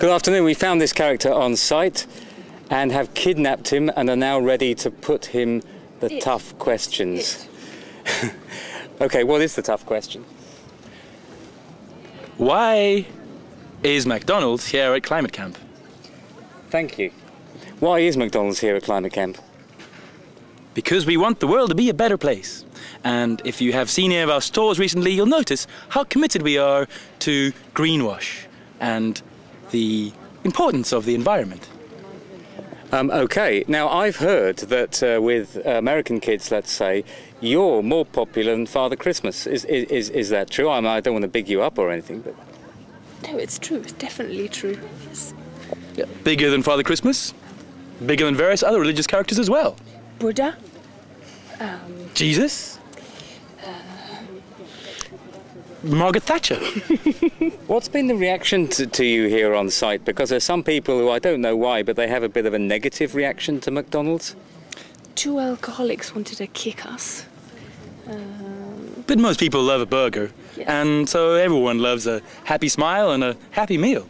Good afternoon. We found this character on site and have kidnapped him and are now ready to put him the It. tough questions. okay, what is the tough question? Why is McDonald's here at Climate Camp? Thank you. Why is McDonald's here at Climate Camp? Because we want the world to be a better place. And if you have seen any of our stores recently, you'll notice how committed we are to greenwash and the importance of the environment. Um, okay, now I've heard that uh, with American kids, let's say, you're more popular than Father Christmas. Is, is, is, is that true? I, mean, I don't want to big you up or anything, but No, it's true. It's definitely true. Yes. Bigger than Father Christmas, bigger than various other religious characters as well. Buddha. Jesus, Margaret Thatcher. what's been the reaction to, to you here on site? Because there's some people who I don't know why, but they have a bit of a negative reaction to McDonald's. Two alcoholics wanted to kick us. But most people love a burger, Yes. and so everyone loves a happy smile and a happy meal.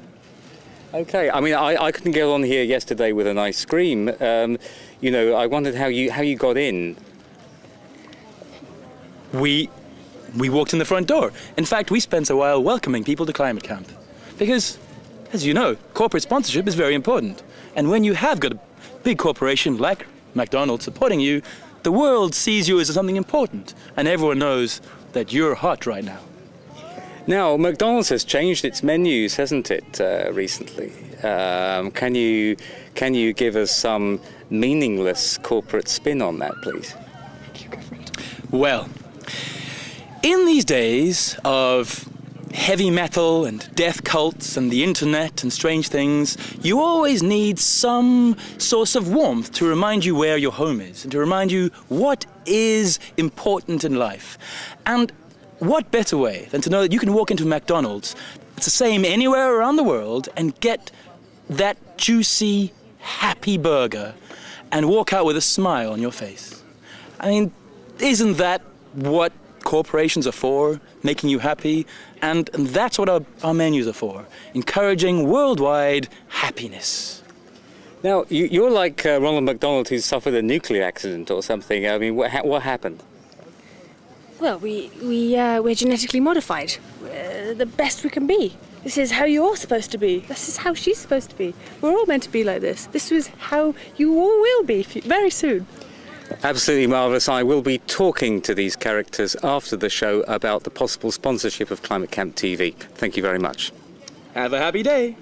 Okay, I mean, I, I couldn't get on here yesterday with an ice cream. Um, you know, I wondered how you how you got in. we we walked in the front door. In fact, we spent a while welcoming people to Climate Camp. Because, as you know, corporate sponsorship is very important. And when you have got a big corporation like McDonald's supporting you, the world sees you as something important. And everyone knows that you're hot right now. Now, McDonald's has changed its menus, hasn't it, uh, recently? Um, can you can you give us some meaningless corporate spin on that, please? Well, in these days of heavy metal and death cults and the internet and strange things, you always need some source of warmth to remind you where your home is and to remind you what is important in life. And what better way than to know that you can walk into McDonald's, it's the same anywhere around the world, and get that juicy, happy burger and walk out with a smile on your face? I mean, isn't that what corporations are for? Making you happy? And, and that's what our, our menus are for encouraging worldwide happiness. Now, you, you're like uh, Ronald McDonald, who suffered a nuclear accident or something. I mean, what, ha- what happened? Well, we we uh, we're genetically modified. We're the best we can be. This is how you're supposed to be. This is how she's supposed to be. We're all meant to be like this. This is how you all will be f- very soon. Absolutely marvellous. I will be talking to these characters after the show about the possible sponsorship of Climate Camp TV. Thank you very much. Have a happy day.